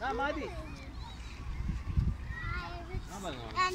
Na, Madi. Na,